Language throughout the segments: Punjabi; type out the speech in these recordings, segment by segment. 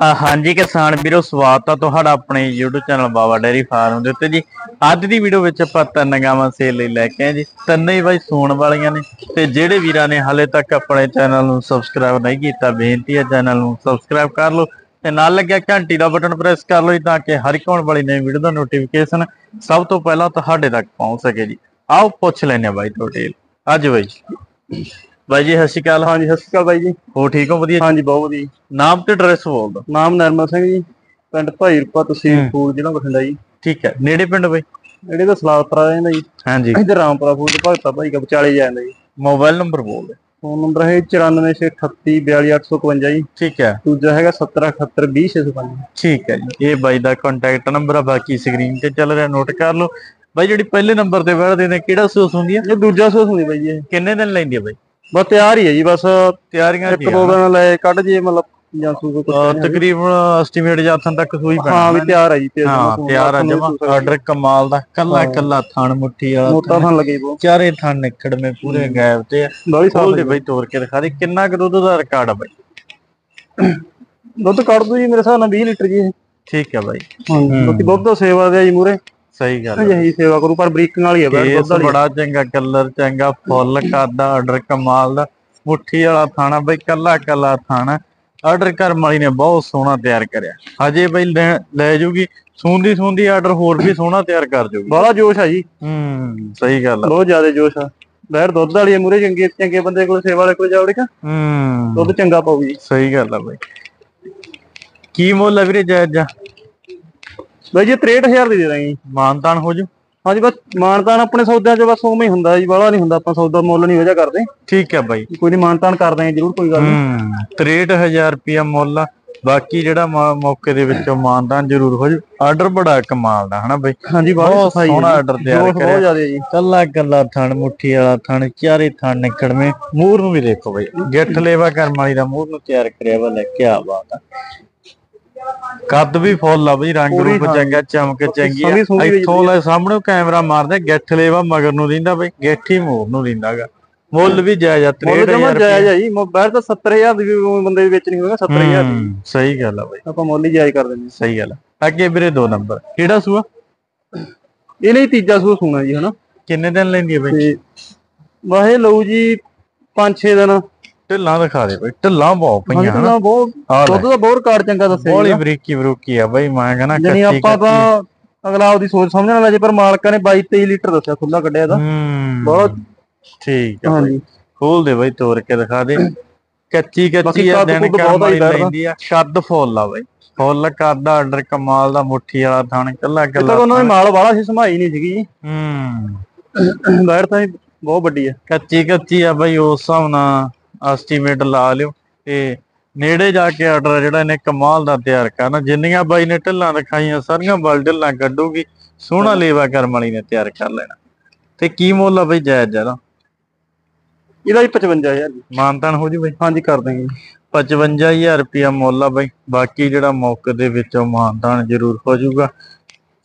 ਹਾਂਜੀ ਕਿਸਾਨ ਵੀਰੋ, ਸਵਾਗਤ ਆ ਤੁਹਾਡਾ ਆਪਣੇ YouTube channel Baba dairy farm ਦੇ ਉੱਤੇ ਜੀ। ਅੱਜ ਦੀ ਵੀਡੀਓ ਵਿੱਚ ਆਪਾਂ ਤਿੰਨ ਗਾਵਾਂ ਸੇਲ ਲਈ ਲੈ ਕੇ ਆਏ ਜੀ। ਤਿੰਨੇ ਹੀ ਬਾਈ ਸੂਣ ਵਾਲੀਆਂ ਨੇ ਤੇ ਜਿਹੜੇ ਵੀਰਾਂ ਨੇ ਹਾਲੇ ਤੱਕ ਆਪਣੇ ਚੈਨਲ ਨੂੰ ਸਬਸਕ੍ਰਾਈਬ ਨਹੀਂ ਕੀਤਾ, ਬੇਨਤੀ ਹੈ ਚੈਨਲ ਨੂੰ ਸਬਸਕ੍ਰਾਈਬ ਕਰ ਲਓ ਤੇ ਨਾਲ ਲੱਗਿਆ ਘੰਟੀ ਦਾ ਬਟਨ ਪ੍ਰੈਸ ਕਰ ਲਓ ਜੀ ਤਾਂ ਕਿ ਹਰ ਇੱਕ ਆਉਣ ਵਾਲੀ ਨਵੀਂ ਵੀਡੀਓ ਦਾ ਨੋਟੀਫਿਕੇਸ਼ਨ ਸਭ ਤੋਂ ਪਹਿਲਾਂ ਤੁਹਾਡੇ ਤੱਕ ਪਹੁੰਚ ਸਕੇ ਜੀ। ਆਓ ਪੁੱਛ ਲੈਨੇ ਆ ਬਾਈ ਤੁਹਾਡੇ ਅੱਜ ਬਾਈ। ਬਾਈ ਜੀ ਸਤਿ ਸ਼੍ਰੀ ਅਕਾਲ। ਹਾਂਜੀ ਸਤਿ ਸ਼੍ਰੀ ਅਕਾਲ ਬਾਈ ਜੀ। ਹੋ ਠੀਕ ਹੋ? ਵਧੀਆ? ਹਾਂਜੀ ਬਹੁਤ ਵਧੀਆ। ਨਾਮ ਤੇ ਐਡਰੈਸ ਬੋਲ ਦਿਓ। ਨਾਮ ਨਰਮਲ ਸਿੰਘ ਜੀ ਪਿੰਡ ਭਾਈਰਪਾ ਤੁਸੀਂ ਹੂੰ। ਫੂਲ ਜਿਹੜਾ ਬਠਿੰਡਾ ਜੀ। ਠੀਕ ਹੈ। ਨੇੜੇ ਪਿੰਡ ਬਾਈ? ਜਿਹੜੇ ਦਾ ਸਲਾਦਪੁਰਾ ਰਹਿੰਦਾ ਜੀ। ਹਾਂਜੀ। ਇੱਧਰ ਰਾਮਪੁਰਾ ਫੂਲ ਭਗਤਾ ਭਾਈ ਕਾ ਵਿਚਾਲੇ ਜਾਂਦਾ ਜੀ। ਮੋਬਾਈਲ ਨੰਬਰ ਬੋਲ ਦੇ ਫੋਨ ਨੰਬਰ ਹੈ 9468342855 ਜੀ। ਠੀਕ ਹੈ। ਦੂਜਾ ਹੈਗਾ 17782065 ਠੀਕ ਹੈ ਜੀ। ਇਹ ਬਾਈ ਦਾ ਕੰਟੈਕਟ ਨੰਬਰ ਆ ਬਾਕੀ ਸਕਰੀਨ ਤੇ ਚੱਲ ਰਿਹਾ ਨੋਟ ਕਰ ਲਓ। ਬਾਈ ਜਿਹੜੀ ਪਹਿਲੇ ਨੰਬਰ ਤੇ ਵੜਦੇ ਨੇ ਕਿਹੜਾ ਸੂਸ ਹੁੰਦੀ ਆ? ਇਹ ਦੂਜਾ ਸੋਸ ਹੁੰਦੀ ਬਾਈ ਇਹ। ਕਿੰਨੇ ਦਿਨ ਲੈਂਦੀ ਆ ਬਾਈ? ਬਸ ਤਿਆਰ ਹੀ ਹੈ ਜੀ ਬਸ ਤਿਆਰੀਆਂ ਇੱਕ ਦੋ ਦਿਨ ਲੈ ਕੱਢ ਜੇ ਮਤਲਬ ਜਾਂ ਸੂ ਕੁਝ ਤਕਰੀਬਨ ਐਸਟੀਮੇਟ ਜਾਥਨ ਤੱਕ ਸੂਈ ਹਾਂ ਪੈਣਾ ਵੀ ਤਿਆਰ ਹੈ ਜੀ ਤੇ ਹਾਂ ਤਿਆਰ ਆ ਜਮਾ। ਆਰਡਰ ਕਮਾਲ ਦਾ ਕੱਲਾ ਕੱਲਾ ਥਣ ਮੁੱਠੀ ਵਾਲਾ ਮੋਟਾ ਥਾਂ ਲੱਗੇ ਬੋ ਚਾਰੇ ਥਣ ਨਿਕੜਵੇਂ ਪੂਰੇ ਗਾਇਬ ਤੇ ਆ। ਖੋਲ ਦੇ ਬਾਈ ਤੋੜ ਕੇ ਦਿਖਾ ਦੇ ਕਿੰਨਾ ਕੁ ਦੁੱਧ ਦਾ ਰਿਕਾਰਡ ਆ ਬਾਈ? ਦੁੱਧ ਕੱਢ ਦੂ ਜੀ ਮੇਰੇ ਹਿਸਾਬ ਨਾਲ 20 ਲੀਟਰ ਜੀ ਠੀਕ ਹੈ ਬਾਈ ਬਾਕੀ ਦੁੱਧ ਦਾ ਸੇਵਾ ਦੇ ਜੀ ਮੂਰੇ ਸਹੀ ਗੱਲ। ਇਹੀ ਸੇਵਾ ਕਰੂ ਪਰ ਬਰੀਕਿੰਗ ਵਾਲੀ ਹੈ ਬੈਠ ਦੁੱਧ ਬੜਾ ਚੰਗਾ ਕਲਰ ਚੰਗਾ ਫੁੱਲ ਕਾਦਾ ਆਰਡਰ ਕਮਾਲ ਦਾ। ਮੁੱਠੀ ਵਾਲਾ ਥਾਣਾ ਬਈ ਕੱਲਾ ਕੱਲਾ ਥਾਣਾ। ਆਰਡਰ ਕਰਮ ਵਾਲੀ ਨੇ ਬਹੁਤ ਸੋਹਣਾ ਤਿਆਰ ਕਰਿਆ। ਹਜੇ ਬਈ ਲੈ- ਜੂਗੀ ਸੂੰਦੀ ਸੂੰਦੀ ਆਰਡਰ ਹੋਰ ਵੀ ਸੋਹਣਾ ਤਿਆਰ ਕਰ ਜੂਗੀ। ਬੜਾ ਜੋਸ਼ ਆ ਜੀ। ਹੂੰ ਸਹੀ ਗੱਲ ਆ। ਬਹੁਤ ਜ਼ਿਆਦਾ ਜੋਸ਼ ਆ। ਬੈਰ ਦੁੱਧ ਵਾਲੀ ਮੂਰੇ ਚੰਗੇ ਚੰਗੇ ਬੰਦੇ ਕੋਲ ਸੇਵਾ ਵਾਲੇ ਕੋਲ ਜਾਵੜੇਗਾ ਹੂੰ। ਦੁੱਧ ਚੰਗਾ ਪਾਉ ਜੀ। ਸਹੀ ਗੱਲ ਆ ਬਈ। ਕੀ ਮੁੱਲ ਆ ਵੀਰੇ ਜਾਇਜ਼ ਜਾ ਬਾਈ ਜੀ 63000 ਦੀ ਦੇ ਦਾਂਗੇ ਜੀ। ਮਾਨਤਾਨ ਹੋ ਜੂ। ਹਾਂਜੀ ਬਸ ਮਾਨਤਾਨ ਆਪਣੇ ਸੌਦਿਆਂ 'ਚ ਬਸ ਉਵੇਂ ਹੀ ਹੁੰਦਾ ਜੀ ਬਾਹਲਾ ਨਹੀਂ ਹੁੰਦਾ ਆਪਾਂ ਸੌਦਾ ਮੁੱਲ ਨਹੀਂ ਵਜਾ ਕਰਦੇ। ਠੀਕ ਹੈ ਬਾਈ। ਕੋਈ ਨਹੀਂ ਮਾਨਤਾਨ ਕਰ ਦਾਂਗੇ ਜ਼ਰੂਰ ਕੋਈ ਗੱਲ ਨਹੀਂ। ਹੂੰ 63000 ਰੁਪਿਆ ਮੁੱਲ ਆ ਬਾਕੀ ਜਿਹੜਾ ਮੌ- ਮੌਕੇ ਦੇ ਵਿੱਚੋਂ ਮਾਨਦਾਨ ਜ਼ਰੂਰ ਹੋ ਜੂ। ਆਰਡਰ ਬੜਾ ਕਮਾਲ ਦਾ ਹਨਾ ਬਈ? ਹਾਂਜੀ ਬਹੁਤ ਬਹੁਤ ਸਫ਼ਾਈ ਸੋਹਣਾ ਆਰਡਰ ਤਿਆਰ ਜੋਸ਼ ਕਰਿਆ। ਬਹੁਤ ਜ਼ਿਆਦਾ ਜੀ। ਕੱਲਾ ਕੱਲਾ ਥਣ ਮੁੱਠੀ ਵਾਲਾ ਥਣ ਚਾਰੇ ਥਣ ਨਿਕੜਵੇਂ ਮੂਰ ਨੂੰ ਵੀ ਦੇਖੋ ਬਈ। ਗਿੱਠ ਲੇਵਾ ਕਰਮ ਵਾਲੀ ਦਾ ਮੂਰ ਨੂੰ ਤਿਆਰ ਕਰਿਆ ਵਾ ਲੈ ਕੀ ਬਾਤ ਆ। ਕੱਦ ਵੀ ਫੁੱਲ ਆ ਬਈ ਰੰਗ ਰੂਪ। ਚੰਗਾ ਚਮਕ ਚੰਗੀ ਆ। ਵੀ ਇੱਥੋਂ ਲੈ ਸਾਹਮਣੇ ਕੈਮਰਾ ਮਾਰਦਾ ਗਿੱਠ ਲੇਵਾ ਮਗਰ ਨੂੰ ਦਿੰਦਾ ਬਈ ਗਿੱਠ ਮੂਰ ਨੂੰ ਦਿੰਦਾਗਾ। ਮੁੱਲ ਵੀ ਜਾਇਜ਼ ਆ ਮੁੱਲ ਜਮਾ 63000 ਜਾਇਜ਼ ਆ ਜੀ ਬਾਹਰ ਤਾਂ 70000 ਦੀ ਵੀ ਬੰਦੇ ਵਿੱਚ ਨਹੀਂ ਹੋਗਾ 70000 ਦੀ। ਸਹੀ ਗੱਲ ਆ ਬਈ। ਆਪਾਂ ਮੁੱਲ ਹੀ ਜਾਇਜ਼ ਕਰ ਦਿੰਦੇ ਸਹੀ ਗੱਲ ਆ। ਅੱਗੇ ਵੀਰੇ ਦੋ ਨੰਬਰ ਕਿਹੜਾ ਸੂਆ। ਇਹ ਨਹੀਂ ਤੀਜਾ ਸੂਆ ਸੂਣਾ ਜੀ ਹਨਾ? ਕਿੰਨੇ ਦਿਨ ਲੈਂਦੀ ਹੈ ਬਈ? ਵਾਹੇ ਲਊ ਜੀ 5-6 ਦਿਨ। ਢਿੱਲਾਂ ਦਿਖਾ ਦੇ ਬਈ ਢਿੱਲਾਂ ਬਹੁਤ ਪਈਆਂ ਹਨਾ। ਬਹੁਤ ਦੁੱਧ ਦਾ ਬਹੁਤ ਕਾਰਡ ਚੰਗਾ ਦੱਸਿਆ ਬੋਲੀ ਬਰੀਕੀ ਬਰੂਕੀ ਆ ਬਈ ਮੈਂ ਕਹਿੰਦਾ ਕੱਚੀ ਆਪਾਂ ਤਾਂ ਅਗਲਾ ਉਹਦੀ ਸੋਚ ਸਮਝਣ ਵਾਲਾ ਜੇ ਪਰ ਮਾਲਕਾਂ ਨੇ 22 23 ਲੀਟਰ ਦੱਸਿਆ ਖੁੱਲਾ ਕੱਢਿਆ ਦਾ ਬਹੁਤ ਠੀਕ ਆ ਬਈ। ਹਾਂਜੀ। ਖੋਲ ਦੇ ਬਈ ਤੋੜ ਕੇ ਦਿਖਾ ਦੇ। ਕੱਚੀ ਕੱਚੀ ਆ ਦਿਨ ਕੁੱਦ ਕਰਮ ਬਹੁਤ ਵਾਲੀ ਆਈ ਲੈਂਦੀ ਆ। ਛੱਦ ਫੁੱਲ ਆ ਬਈ। ਫੁੱਲ ਕੱਦ ਆਰਡਰ ਕਮਾਲ ਦਾ ਮੁੱਠੀ ਵਾਲਾ ਥਣ ਕੱਲਾ ਕੱਲਾ ਤਾਂ ਉਹਨਾਂ ਨੇ ਮਾਲ ਵਾਲਾ ਸੀ ਸਮਾਈ ਨਹੀਂ ਸੀਗੀ ਜੀ। ਹੂੰ। ਬਾਹਰ ਤਾਂ ਬਹੁਤ ਵੱਡੀ ਆ। ਕੱਚੀ ਕੱਚੀ ਆ ਬਈ ਉਸ ਹਿਸਾਬ ਨਾਲ। ਐਸਟੀਮੇਟ ਲਾ ਲਿਓ ਤੇ ਨੇੜੇ ਜਾ ਕੇ ਆਰਡਰ ਜਿਹੜਾ ਇਹਨੇ ਕਮਾਲ ਦਾ ਤਿਆਰ ਕਰਨਾ। ਜਿੰਨੀਆਂ ਬਾਈ ਨੇ ਢਿੱਲਾਂ ਦਿਖਾਈਆਂ ਸਾਰੀਆਂ ਬਲ ਢਿੱਲਾਂ ਕੱਢੂਗੀ ਸੋਹਣਾ ਲੇਵਾ ਕਰਮ ਵਾਲੀ ਨੇ ਤਿਆਰ ਕਰ ਲੈਣਾ। ਤੇ ਕੀ ਮੁੱਲ ਆ ਬਈ ਜਾਇਜ਼ ਜਰਾ ਇਹਦਾ ਵੀ 55000 ਜੀ। ਮਾਨਤਾਨ ਹੋ ਜੂ ਬਈ? ਹਾਂਜੀ ਕਰ ਦਾਂਗੇ 55000 ਰੁਪਿਆ ਮੁੱਲ ਆ ਬਈ। ਬਾਕੀ ਜਿਹੜਾ ਮੌਕੇ ਦੇ ਵਿੱਚੋਂ ਮਾਨਤਾਨ ਜ਼ਰੂਰ ਹੋ ਜਾਊਗਾ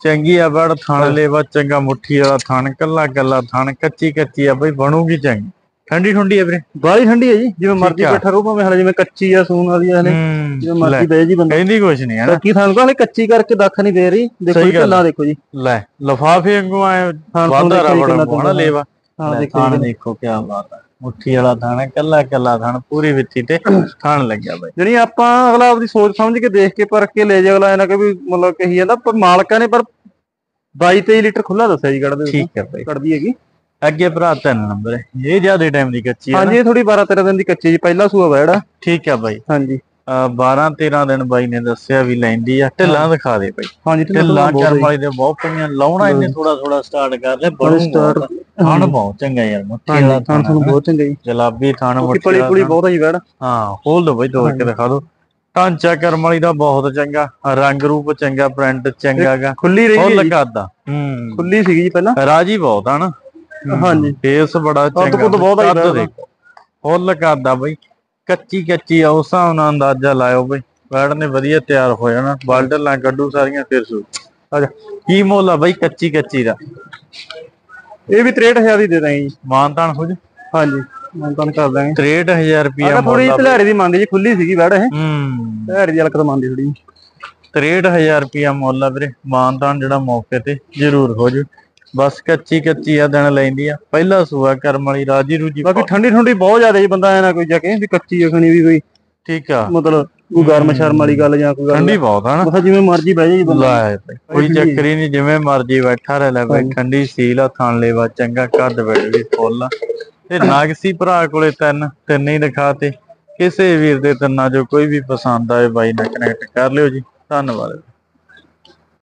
ਚੰਗੀ ਆ ਬੜ ਥਣ ਲੇਵਾ ਚੰਗਾ ਮੁੱਠੀ ਵਾਲਾ ਥਣ ਕੱਲਾ ਕੱਲਾ ਥਣ ਕੱਚੀ ਕੱਚੀ ਆ ਬਈ ਬਣੂਗੀ ਚੰਗੀ। ਠੰਡੀ ਠੰਡੀ ਆ ਵੀਰੇ। ਬਾਹਲੀ ਠੰਡੀ ਹੈ ਜੀ। ਜਿਵੇਂ ਮਰਜ਼ੀ। ਬੈਠਾ ਰਹੋ ਭਾਵੇਂ ਹਲੇ ਜਿਵੇਂ ਕੱਚੀ ਆ ਸੂਣ ਵਾਲੀ ਆ ਹਲੇ ਹੂੰ, ਜਿਵੇਂ ਮਰਜ਼ੀ ਬਹਿ ਜੀ ਬੰਦਾ। ਕਹਿੰਦੀ ਕੁਛ ਨਹੀਂ ਹੈ ਨਾ ਬਾਕੀ ਤੁਹਾਨੂੰ ਹਲੇ ਕੱਚੀ ਕਰਕੇ ਦੱਖ ਨਹੀਂ ਦੇ ਰਹੀ। ਦੇਖੋ ਜੀ ਗੱਲ ਦੇਖੋ ਜੀ। ਲੈ ਲਫਾਫੇ ਵਾਂਗੂ ਆਏ ਵਾਧਾ ਹੋਣਾ ਚੰਗਾ। ਲੇਵਾ। ਹਾਂ ਦੇਖੋ ਦੇਖੋ ਕੀ ਬਾਤ ਹੈ ਮੁੱਠੀ ਵਾਲਾ ਥਣ ਹੈ ਕੱਲਾ ਕੱਲਾ ਥਣ ਪੂਰੀ ਵਿੱਥੀ ਤੇ ਥਣ ਲੱਗਿਆ ਬਈ। ਜਿਹੜੀ ਆਪਾਂ ਅਗਲਾ ਆਪਦੀ ਸੋਚ ਸਮਝ ਕੇ ਦੇਖ ਕੇ ਪਰਖ ਕੇ ਲੈ ਜਾ ਅਗਲਾ ਇਹਨਾਂ ਕਿ ਵੀ ਮਤਲਬ ਕਹੀ ਜਾਂਦਾ ਪਰ ਮਾਲਕਾਂ ਨੇ ਪਰ 22 23 ਲੀਟਰ ਖੁੱਲਾ ਦੱਸਿਆ ਜੀ ਕੱਢਦੇ ਠੀਕ ਹੈ ਬਈ। ਕੱਢਦੀ ਹੈਗੀ। ਅੱਗੇ ਭਰਾ ਤਿੰਨ ਨੰਬਰ ਹੈ। ਇਹ ਜ਼ਿਆਦਾ ਟਾਈਮ ਦੀ ਕੱਚੀ ਹੈ? ਹਾਂਜੀ ਇਹ ਥੋੜੀ 12 13 ਦਿਨ ਦੀ ਕੱਚੀ ਜੀ ਪਹਿਲਾ ਸੂਆ ਵੈੜਾ ਠੀਕ ਹੈ ਬਾਈ। ਹਾਂਜੀ। 12 13 ਦਿਨ ਬਾਈ ਨੇ ਦੱਸਿਆ ਵੀ ਲੈਂਦੀ ਆ। ਢਿੱਲਾਂ ਦਿਖਾ ਦੇ ਬਾਈ। ਹਾਂਜੀ ਢਿੱਲਾਂ ਕਰਮ ਵਾਲੀ ਦੇ ਬਹੁਤ ਪਈਆਂ। ਲਾਉਣਾ ਇਹਨੇ ਥੋੜਾ ਥੋੜਾ ਸਟਾਰਟ ਕਰ ਲਿਆ ਬੜੂ start, ਥਣ ਬਹੁਤ ਚੰਗਾ ਯਾਰ ਮੁੱਠੀ ਵਾਲਾ ਥਾਣ ਤੁਹਾਨੂੰ ਬਹੁਤ ਚੰਗਾ ਜੀ। ਜਲਾਬੀ ਥਣ ਮੁੱਠੀ ਪਲੀ ਪੁਲੀ। ਬਹੁਤ ਹੈ ਵੈੜਾ ਹਾਂ ਖੋਲ ਦੋ ਬਾਈ ਤੋੜ ਕੇ ਦਿਖਾ ਦੋ। ਢਾਂਚਾ ਕਰਮ ਵਾਲੀ ਦਾ ਬਹੁਤ ਚੰਗਾ ਰੰਗ ਰੂਪ ਚੰਗਾ ਪ੍ਰਿੰਟ ਚੰਗਾਗਾ ਖੁੱਲੀ ਰਹੀ ਜੀ। ਕਰਦਾ ਹੂੰ। ਖੁੱਲੀ ਸੀਗੀ ਜੀ ਪਹਿਲਾਂ। ਰਾਜੀ ਬਹੁਤ ਆ ਨਾ। ਹਾਂਜੀ। ਫੇਸ ਬੜਾ ਚੰਗਾ ਕੁੱਦ ਬਹੁਤ ਆ ਜੀ ਕੱਦ। ਦੇਖੋ। ਫੁੱਲ ਕਰਦਾ ਬਈ। ਕੱਚੀ ਕੱਚੀ ਆ ਉਸ ਹਿਸਾਬ ਨਾਲ ਅੰਦਾਜ਼ਾ ਲਾਇਓ ਬਈ। ਵੈੜ ਨੇ ਵਧੀਆ ਤਿਆਰ ਹੋ ਜਾਣਾ। ਬਾਲਟਲਾਂ ਕੱਢੂ ਸਾਰੀਆਂ ਫਿਰ ਸੂ। ਅੱਛਾ ਕੀ ਮੁੱਲ ਆ ਬਈ ਕੱਚੀ ਕੱਚੀ ਦਾ? ਇਹ ਵੀ 63000 ਦੀ ਦੇ ਦਾਂਗੇ ਜੀ। ਮਾਨਤਾਨ ਹੋ ਜੂ ਹਾਂਜੀ ਮੈਂ ਤੁਹਾਨੂੰ ਕਰ ਦਾਂਗੇ। 63000 ਰੁਪਿਆ ਆਹ ਥੋੜੀ ਧਲਾੜੀ ਦੀ ਮੰਨਦੀ ਜੀ ਖੁੱਲੀ ਸੀਗੀ ਬੈੜ ਇਹ। ਹੂੰ। ਧਲਾੜੀ ਦੀ ਹਲਕਤ ਮੰਨਦੀ ਥੋੜੀ 63000 ਰੁਪਿਆ ਮੁੱਲ ਆ ਵੀਰੇ। ਮਾਨਤਾਨ ਜਿਹੜਾ ਮੌਕੇ ਤੇ ਜ਼ਰੂਰ ਹੋ ਜੂ ਬਸ ਕੱਚੀ ਕੱਚੀ ਆ ਦਿਨ ਲੈਂਦੀ ਆ। ਪਹਿਲਾ ਸੂਆ ਕਰਮ ਵਾਲੀ ਰਾਜੀ ਰੂਜੀ ਬਾਕੀ ਠੰਡੀ ਠੰਡੀ ਬਹੁਤ ਜ਼ਿਆਦਾ ਜੀ ਬੰਦਾ ਐ ਨਾ ਕੋਈ ਜਾ ਕੇ ਵੀ ਕੱਚੀ ਅਖਣੀ ਵੀ ਕੋਈ ਠੀਕ ਆ। ਮਤਲਬ ਕੋਈ ਗਰਮ ਸ਼ਰਮ ਵਾਲੀ ਗੱਲ ਜਾਂ ਕੋਈ ਗੱਲ ਠੰਡੀ ਬਹੁਤ ਆ ਨਾ। ਬਸ ਜਿਵੇਂ ਮਰਜ਼ੀ ਬਹਿ ਜਾਏ ਜੀ ਬੰਦਾ। ਕੋਈ ਚੱਕਰ ਹੀ ਨਹੀਂ ਜਿਵੇਂ ਮਰਜ਼ੀ ਬੈਠਾ ਰਹਿ ਲੈ ਬਈ ਠੰਡੀ ਸੀਲ ਆ ਥਣ ਲੈਵਾ ਚੰਗਾ ਕੱਦ ਬੈਠ ਵੀ ਫੁੱਲ ਆ। ਤੇ ਨਾਗਸੀ ਭਰਾ ਕੋਲੇ ਤਿੰਨ ਤਿੰਨ ਹੀ ਦਿਖਾਤੇ। ਕਿਸੇ ਵੀਰ ਦੇ ਤਿੰਨਾਂ ਜੋ ਕੋਈ ਵੀ ਪਸੰਦ ਆਏ ਬਾਈ ਨਾਲ ਕਨੈਕਟ ਕਰ ਲਿਓ ਜੀ। ਧੰਨਵਾਦ।